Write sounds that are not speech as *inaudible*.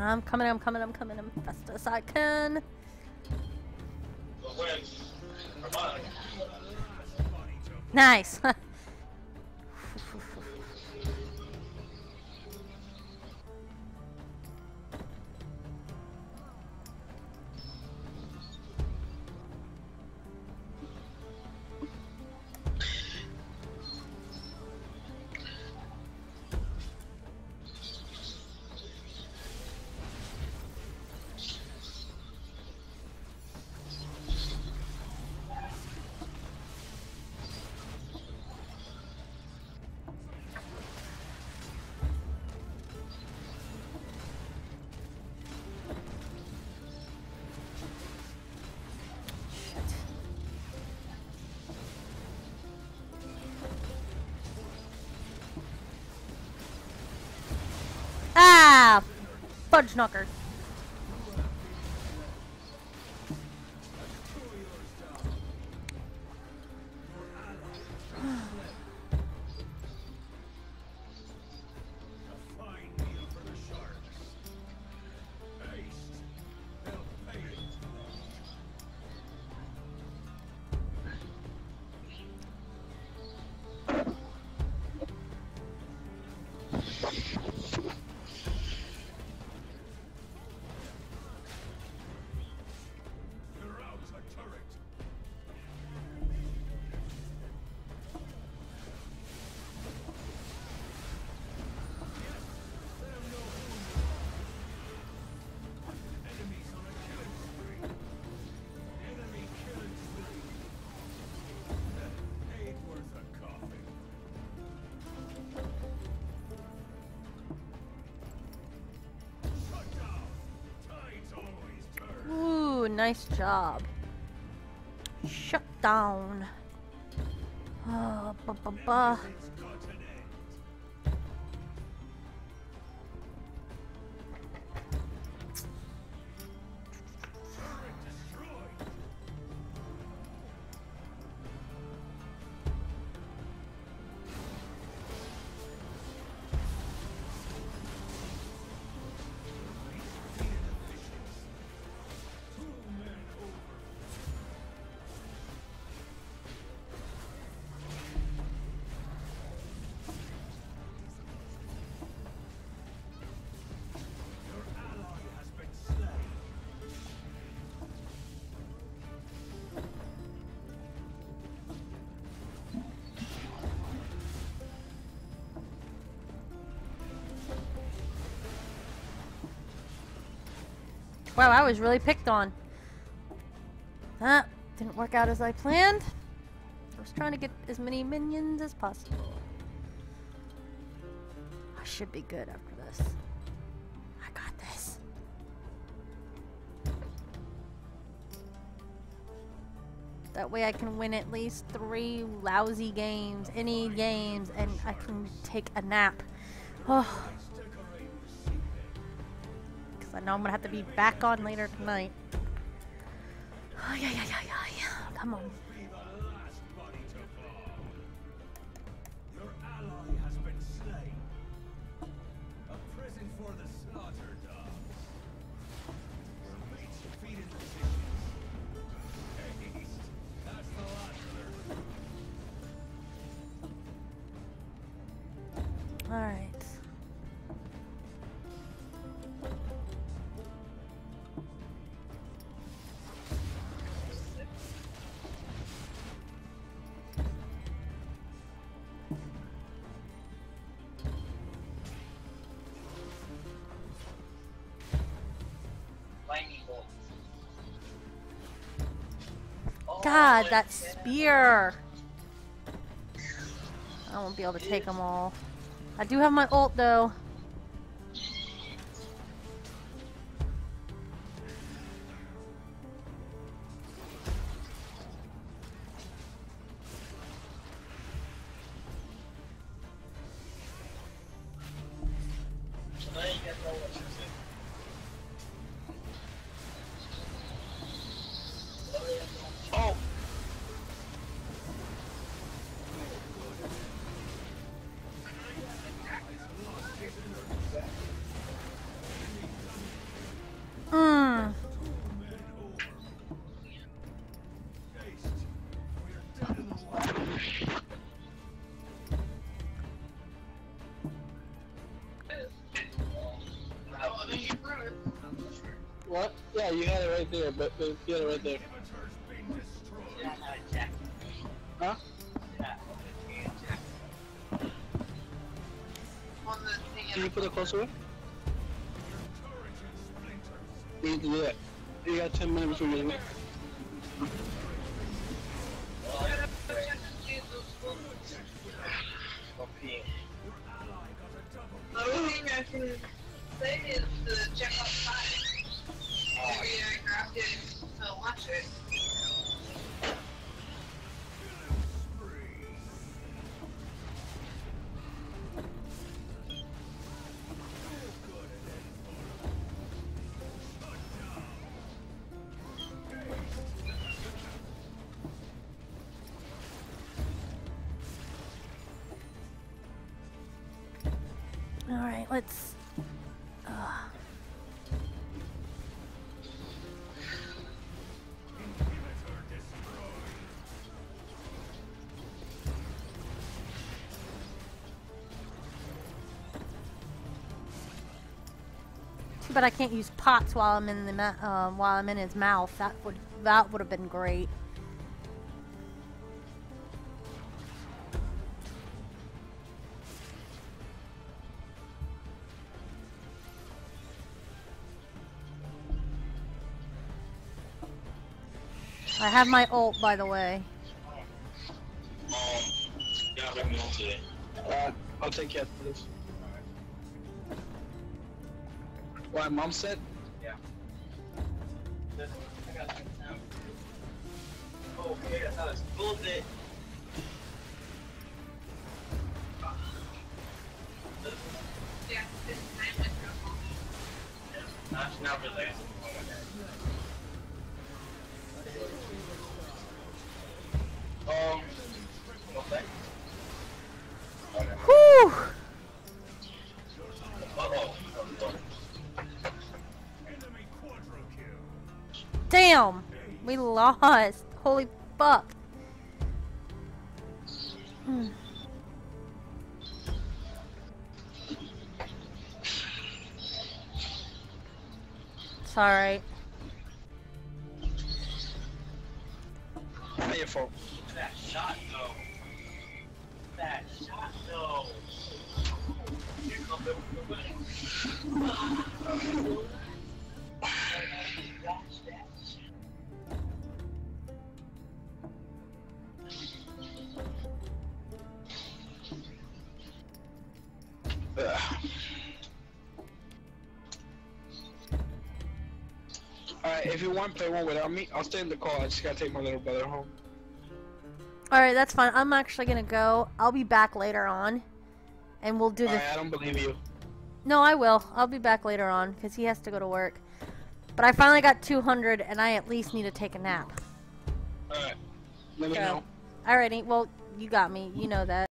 I'm coming, I'm coming, I'm coming, I'm fast as I can. Nice. *laughs* Fudge knocker. Nice job. Shut down. Oh. Wow, I was really picked on. That didn't work out as I planned. I was trying to get as many minions as possible. I should be good after this. I got this. That way I can win at least three lousy games, any games, and I can take a nap. Oh, I know I'm gonna have to be back on later tonight. *sighs* Oh, yeah, yeah, yeah, yeah, yeah. Come on. God, that spear! I won't be able to take them all. I do have my ult though. You had it right there, but, you had it right there. Huh? Can you put it closer? Your. We need to do that. You got 10 minutes before you leave. Let's. Uh, Inhibitor destroyed. too bad I can't use pots while I'm in the um, while I'm in his mouth. That would that would have been great. I have my ult, by the way. Um, you're not bringing me today. Uh, I'll take care of this. Why, mom said? Yeah. I got some time. Oh, okay, that's how it's bullshit. Yeah, this time with your phone. Not, not really. Damn! We lost. Holy fuck. Hmm. It's alright. Not your fault. That shot, though. That shot, though. Here comes the Gosh, that shot. Ugh. Alright, if you want to play one without me, I'll stay in the car. I just gotta take my little brother home. Alright, that's fine. I'm actually gonna go. I'll be back later on. And we'll do this. Alright, I don't believe you. No, I will. I'll be back later on because he has to go to work. But I finally got 200 and I at least need to take a nap. Alright. Let me Okay. know. Alrighty, well, you got me. You know that.